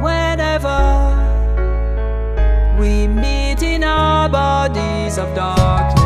Whenever we meet in our bodies of darkness.